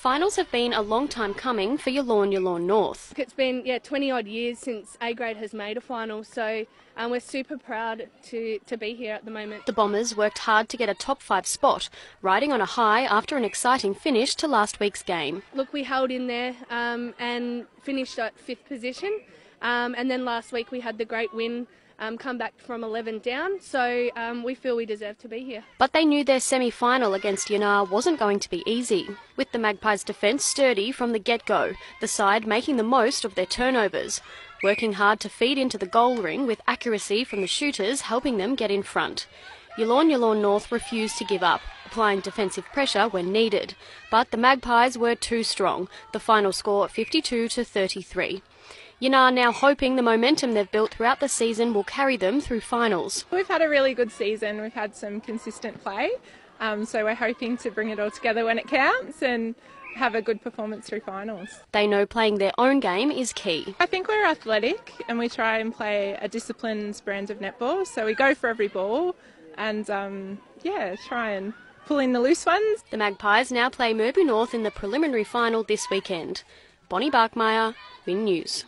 Finals have been a long time coming for Yallourn Yallourn North. It's been yeah 20 odd years since A grade has made a final, so um, we're super proud to, to be here at the moment. The Bombers worked hard to get a top five spot, riding on a high after an exciting finish to last week's game. Look, we held in there um, and finished at fifth position, um, and then last week we had the great win um, come back from 11 down, so um, we feel we deserve to be here. But they knew their semi final against Yinnar wasn't going to be easy. With the Magpies' defence sturdy from the get go, the side making the most of their turnovers, working hard to feed into the goal ring with accuracy from the shooters helping them get in front. Yallourn Yallourn North refused to give up, applying defensive pressure when needed, but the Magpies were too strong, the final score 52 to 33. Yinnar now hoping the momentum they've built throughout the season will carry them through finals. We've had a really good season. We've had some consistent play, um, so we're hoping to bring it all together when it counts and have a good performance through finals. They know playing their own game is key. I think we're athletic and we try and play a disciplined brand of netball, so we go for every ball and um, yeah, try and pull in the loose ones. The Magpies now play Mirboo North in the preliminary final this weekend. Bonnie Barkmeyer, Win News.